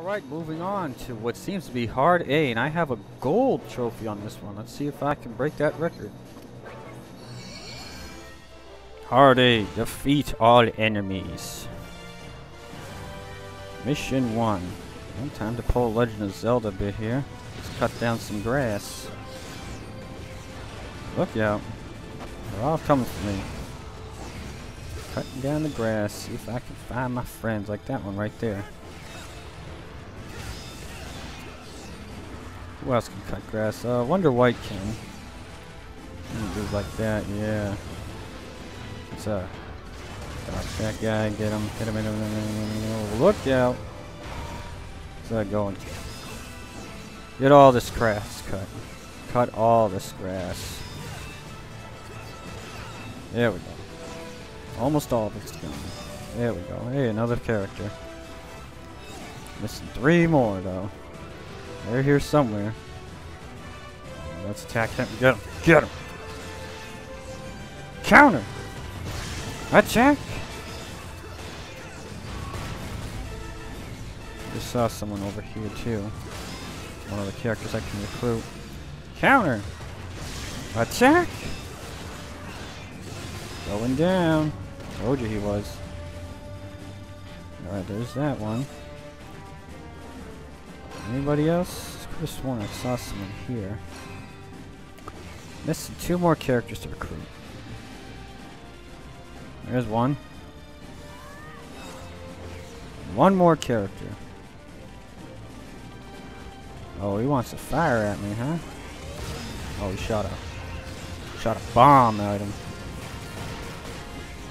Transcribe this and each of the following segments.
Alright, moving on to what seems to be hard A, and I have a gold trophy on this one. Let's see if I can break that record. Hard A, defeat all enemies. Mission 1. Well, time to pull Legend of Zelda a bit here. Let's cut down some grass. Look out. They're all coming for me. Cutting down the grass, see if I can find my friends, like that one right there. Who else can cut grass? Uh, Wonder White can. Do like that, yeah. What's up? That guy, get him, get him, in him, look out! What's that going? Get all this grass cut. Cut all this grass. There we go. Almost all of it's gone. There we go. Hey, another character. Missing three more, though. They're here somewhere. Let's attack him. Get him. Get him. Counter. Attack. Just saw someone over here too. One of the characters I can recruit. Counter. Attack. Going down. Told you he was. Alright, there's that one. Anybody else? Have sworn I saw someone here. Missing two more characters to recruit. There's one. One more character. Oh, he wants to fire at me, huh? Oh, he shot a shot a bomb at him.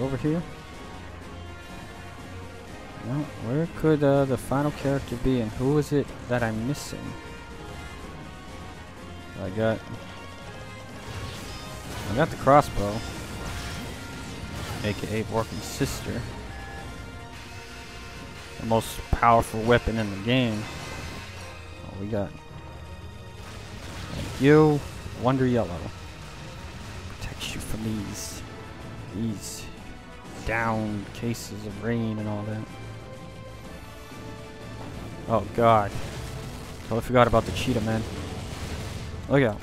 Over here? Well, where could uh, the final character be, and who is it that I'm missing? I got... I got the crossbow. AKA Working Sister. The most powerful weapon in the game. Oh, we got... Thank you. Wonder Yellow. Protects you from these... These... Down cases of rain and all that. Oh god. Totally forgot about the cheetah man. Look out.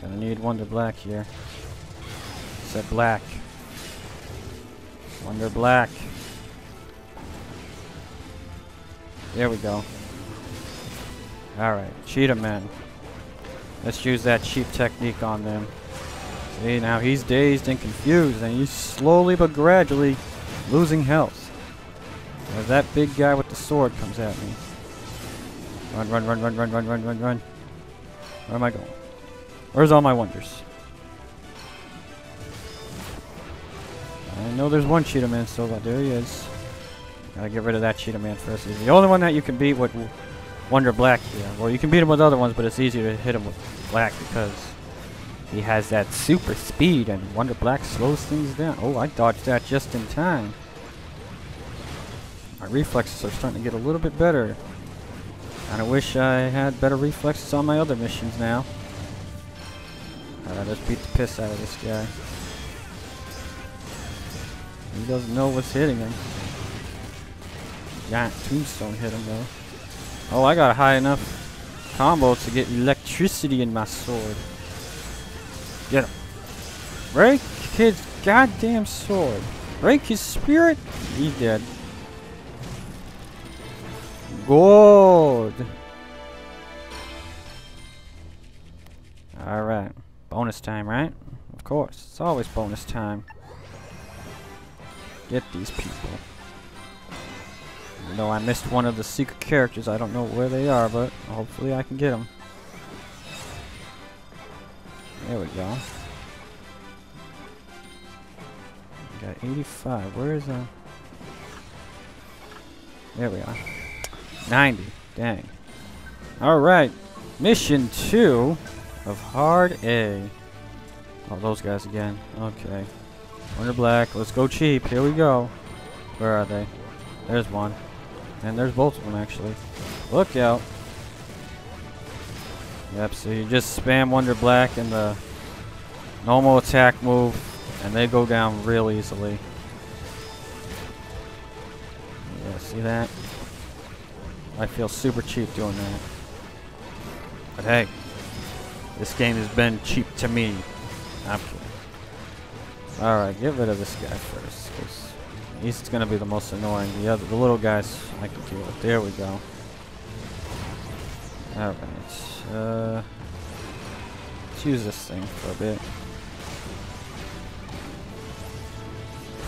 Gonna need Wonder Black here. Said black. Wonder Black. There we go. Alright, Cheetah Man. Let's use that cheap technique on them. See, now he's dazed and confused, and he's slowly but gradually losing health. That big guy with the sword comes at me. Run, run, run, run, run, run, run, run, run. Where am I going? Where's all my wonders? I know there's one Cheetah Man still, but there he is. Gotta get rid of that Cheetah Man first. He's the only one that you can beat with Wonder Black here. Well, you can beat him with other ones, but it's easier to hit him with Black because he has that super speed and Wonder Black slows things down. Oh, I dodged that just in time. My reflexes are starting to get a little bit better. And I wish I had better reflexes on my other missions now. Alright, let's beat the piss out of this guy. He doesn't know what's hitting him. Giant tombstone hit him though. Oh, I got high enough combo to get electricity in my sword. Get him. Break his goddamn sword. Break his spirit. He's dead. Good. Alright. Bonus time, right? Of course. It's always bonus time. Get these people. Though I missed one of the secret characters, I don't know where they are, but hopefully I can get them. There we go. Got 85. Where is that? There we are. 90. Dang. Alright. Mission 2 of Hard A. Oh, those guys again. Okay. Wonder Black. Let's go cheap. Here we go. Where are they? There's one. And there's both of them, actually. Look out. Yep, so you just spam Wonder Black and the normal attack move, and they go down real easily. Yeah, see that? I feel super cheap doing that. But hey, this game has been cheap to me. I'm kidding. Alright, get rid of this guy first. Cause he's going to be the most annoying. The other, the little guys I can deal with. There we go. Alright. Uh, let's use this thing for a bit.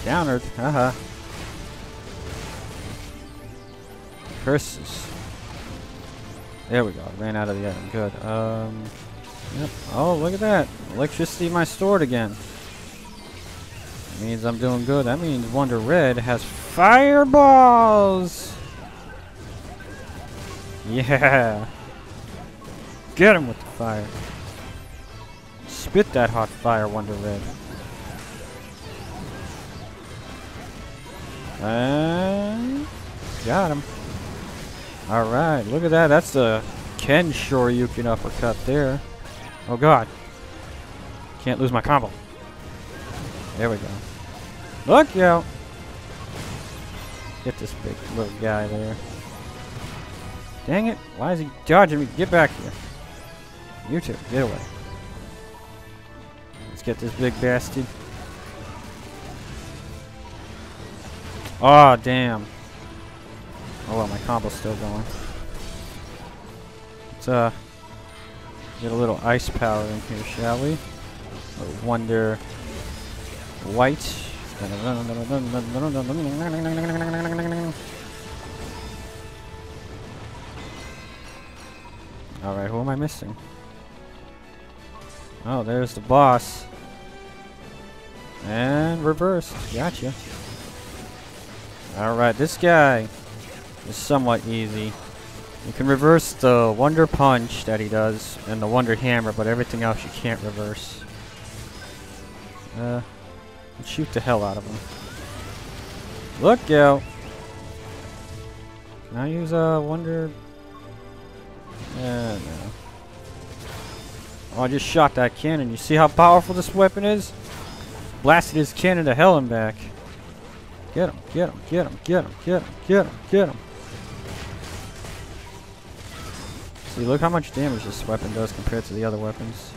Countered. Haha. Curses. There we go. Ran out of the item. Good. Um. Yep. Oh, look at that. Electricity my sword again. That means I'm doing good. That means Wonder Red has fireballs. Yeah. Get him with the fire. Spit that hot fire, Wonder Red. And got him. Alright, look at that. That's the Ken Shoryuken uppercut there. Oh god. Can't lose my combo. There we go. Look out! Get this big little guy there. Dang it. Why is he dodging me? Get back here. You two, get away. Let's get this big bastard. Oh, damn. Oh well, my combo's still going. Let's uh get a little ice power in here, shall we? Wonder White. Alright, who am I missing? Oh, there's the boss. And reversed. Gotcha. Alright, this guy is somewhat easy. You can reverse the Wonder Punch that he does and the Wonder Hammer, but everything else you can't reverse. Uh, shoot the hell out of him. Look out! Can I use a uh, Wonder... Uh, no. Oh, I just shot that cannon. You see how powerful this weapon is? Blasted his cannon to hell and back. Get him, get him, get him, get him, get him, get him, get him. See, look how much damage this weapon does compared to the other weapons.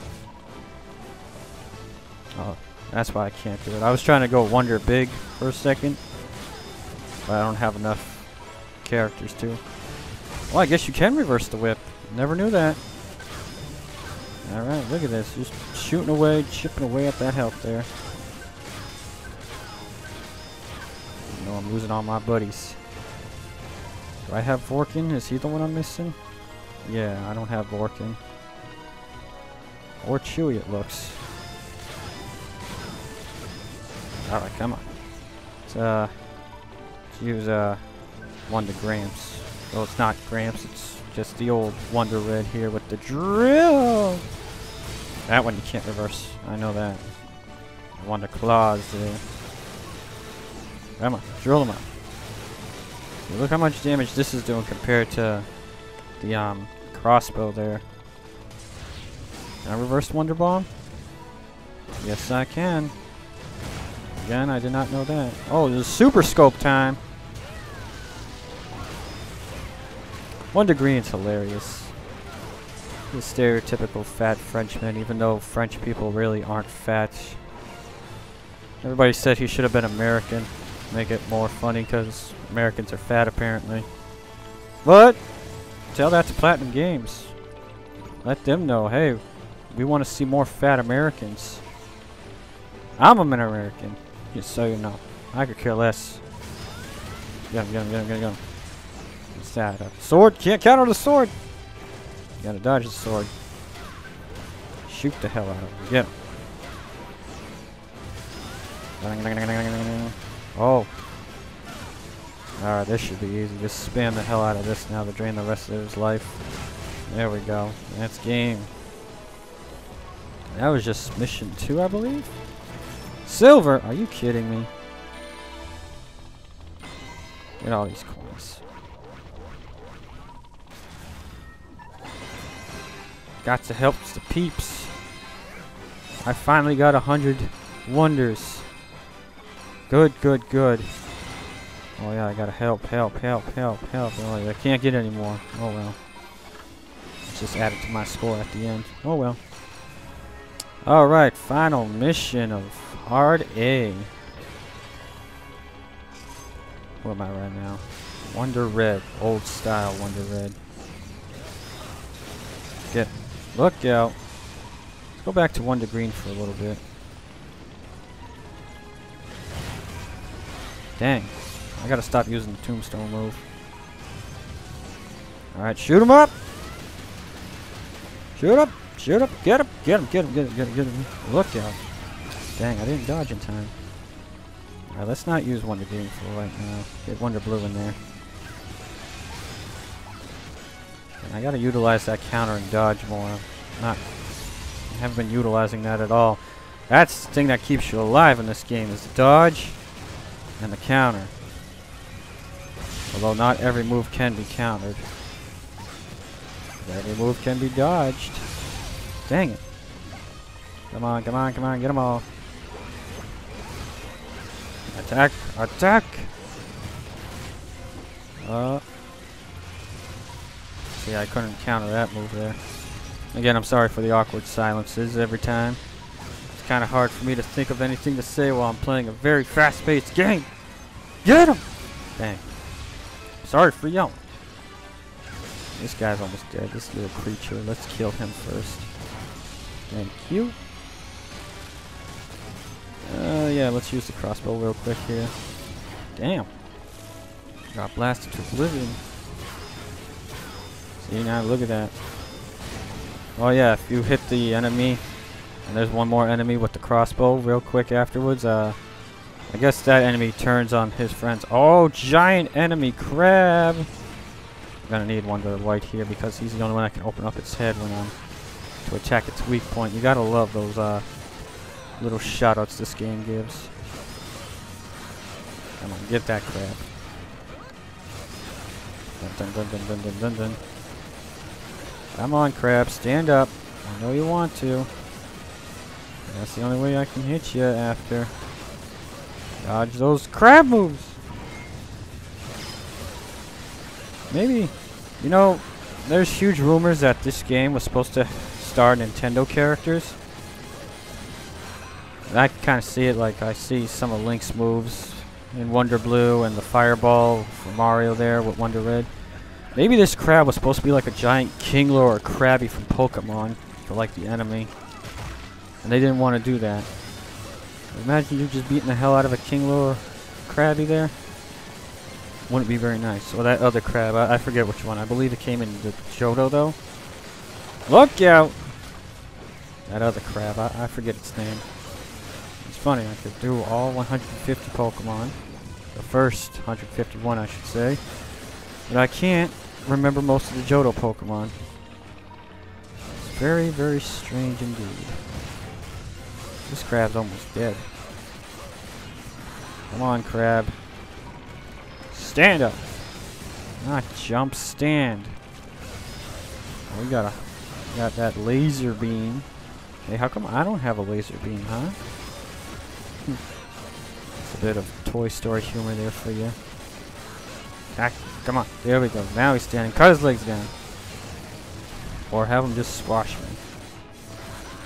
Oh, that's why I can't do it. I was trying to go Wonder Big for a second, but I don't have enough characters to. Well, I guess you can reverse the whip. Never knew that. Alright, look at this. Just shooting away, chipping away at that health there. You know I'm losing all my buddies. Do I have Vorkken? Is he the one I'm missing? Yeah, I don't have Vorkken. Or Chewy it looks. Alright, come on. Let's, uh, let's use, uh, one to Gramps. Well, it's not Gramps, it's just the old Wonder Red here with the drill. That one you can't reverse. I know that. Wonder Claws there. Come on, drill them up. Look how much damage this is doing compared to the um, crossbow there. Can I reverse Wonder Bomb? Yes, I can. Again, I did not know that. Oh, there's Super Scope time! Wonder Green's hilarious. The stereotypical fat Frenchman, even though French people really aren't fat. Everybody said he should have been American. Make it more funny because Americans are fat apparently. But Tell that to Platinum Games. Let them know, hey, we want to see more fat Americans. I'm an American, just so you know. I could care less. Get him, get him, get him, get him. What's that? A sword? Can't counter the sword! You gotta dodge the sword. Shoot the hell out of him. Get him. Oh, Alright, this should be easy. Just spam the hell out of this now to drain the rest of his life. There we go. That's game. That was just mission two, I believe? Silver? Are you kidding me? Get all these coins. Got to help the peeps. I finally got a hundred wonders. Good, good, good. Oh yeah, I gotta help, help, help, help, help. Oh, I can't get any more. Oh well. Let's just add it to my score at the end. Oh well. Alright, final mission of Hard A. Where am I right now? Wonder Red. Old style Wonder Red. Get. Look out. Let's go back to Wonder Green for a little bit. Dang. I gotta stop using the tombstone move. Alright, shoot him up! Shoot up! Shoot up! Get him! Get him! Get him! Get him! Get him! Get him! Look out! Dang, I didn't dodge in time. Alright, let's not use Wonder Green for right now. Get Wonder Blue in there. And I gotta utilize that counter and dodge more. Not, I haven't been utilizing that at all. That's the thing that keeps you alive in this game, is the dodge and the counter. Although not every move can be countered. Every move can be dodged. Dang it. Come on, come on, come on, get them all. Attack! Attack! Uh. See, I couldn't counter that move there. Again, I'm sorry for the awkward silences every time. It's kind of hard for me to think of anything to say while I'm playing a very fast-paced game. Get him! Dang. Sorry for yelling. This guy's almost dead. This little creature. Let's kill him first. Thank you. Uh, yeah, let's use the crossbow real quick here. Damn. Got blasted to oblivion. See, now look at that. Oh yeah, if you hit the enemy, and there's one more enemy with the crossbow real quick afterwards, uh, I guess that enemy turns on his friends. Oh, giant enemy crab! I'm gonna need one to the right here because he's the only one that can open up its head when I'm to attack its weak point. You gotta love those, uh, little shoutouts this game gives. Come on, get that crab. Dun dun dun dun dun dun dun. Come on, crab, stand up. I know you want to. That's the only way I can hit you after. Dodge those crab moves. Maybe, you know, there's huge rumors that this game was supposed to star Nintendo characters. I kind of see it like I see some of Link's moves in Wonder Blue and the Fireball for Mario there with Wonder Red. Maybe this crab was supposed to be like a giant Kingler or Krabby from Pokemon for like the enemy. And they didn't want to do that. Imagine you just beating the hell out of a Kingler or Krabby there. Wouldn't be very nice. Or that other crab, I, I forget which one. I believe it came in the Johto though. Look out! That other crab, I, I forget its name. It's funny, I could do all 150 Pokemon. The first 151, I should say. But I can't remember most of the Johto Pokemon. It's very, very strange indeed. This crab's almost dead. Come on, crab. Stand up! Not jump, stand. Oh, we got a got that laser beam. Hey, how come I don't have a laser beam, huh? Hmm. A bit of Toy Story humor there for you. Back, come on, there we go. Now he's standing. Cut his legs down. Or have him just squash me.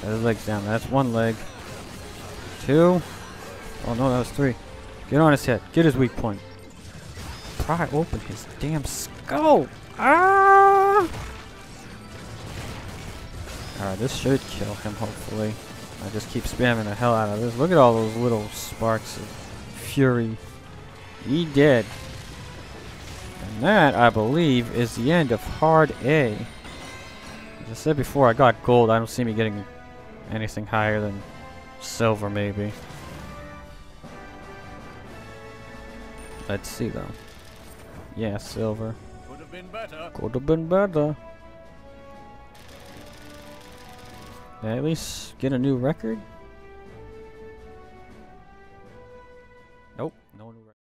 Cut his legs down. That's one leg. Two. Oh no, that was three. Get on his head. Get his weak point. Pry open his damn skull. Ah! Alright, this should kill him, hopefully. I just keep spamming the hell out of this. Look at all those little sparks of fury. He dead. And that, I believe, is the end of Hard A. As I said before, I got gold. I don't see me getting anything higher than silver, maybe. Let's see, though. Yeah, silver. Could have been better. Could have been better. At least get a new record? Nope, no.